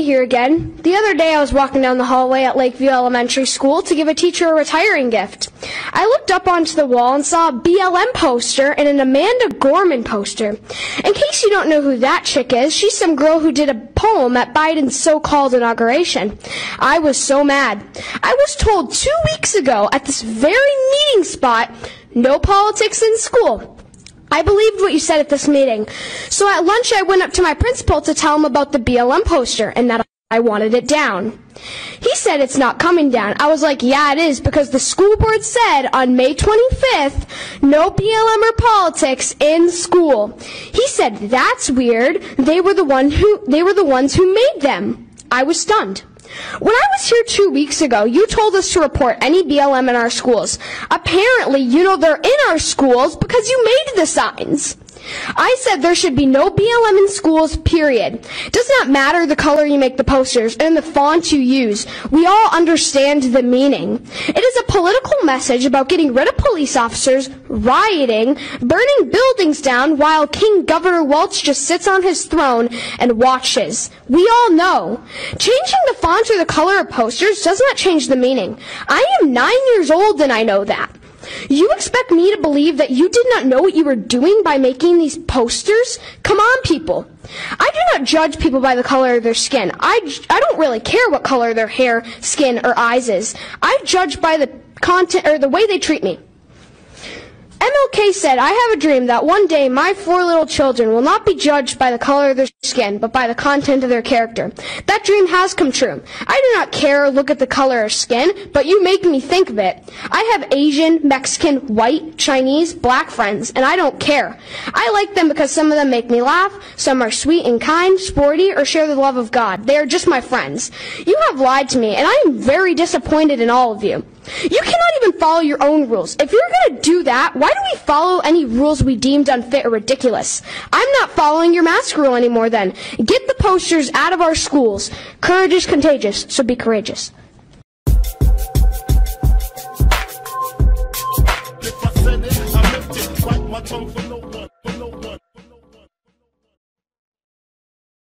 Here again. The other day I was walking down the hallway at Lakeview Elementary School to give a teacher a retiring gift. I looked up onto the wall and saw a BLM poster and an Amanda Gorman poster. In case you don't know who that chick is, she's some girl who did a poem at Biden's so-called inauguration. I was so mad. I was told two weeks ago at this very meeting spot, no politics in school. I believed what you said at this meeting. So at lunch, I went up to my principal to tell him about the BLM poster and that I wanted it down. He said it's not coming down. I was like, yeah, it is because the school board said on May 25th, no BLM or politics in school. He said that's weird. They were the one who they were the ones who made them. I was stunned. When I was here two weeks ago, you told us to report any BLM in our schools. Apparently, you know they're in our schools because you made the signs. I said there should be no BLM in schools, period. It does not matter the color you make the posters and the font you use. We all understand the meaning. It is a political message about getting rid of police officers, rioting, burning buildings down while King Governor Walz just sits on his throne and watches. We all know. Changing the font or the color of posters does not change the meaning. I am nine years old and I know that. You expect me to believe that you did not know what you were doing by making these posters? Come on, people. I do not judge people by the color of their skin. I, I don't really care what color their hair, skin, or eyes is. I judge by the content or the way they treat me. MLK said, I have a dream that one day my four little children will not be judged by the color of their skin, but by the content of their character. That dream has come true. I do not care or look at the color of skin, but you make me think of it. I have Asian, Mexican, white, Chinese, black friends, and I don't care. I like them because some of them make me laugh, some are sweet and kind, sporty, or share the love of God. They are just my friends. You have lied to me, and I am very disappointed in all of you. You cannot even follow your own rules. If you're going to do that, why do we follow any rules we deemed unfit or ridiculous? I'm not following your mask rule anymore then. Get the posters out of our schools. Courage is contagious, so be courageous.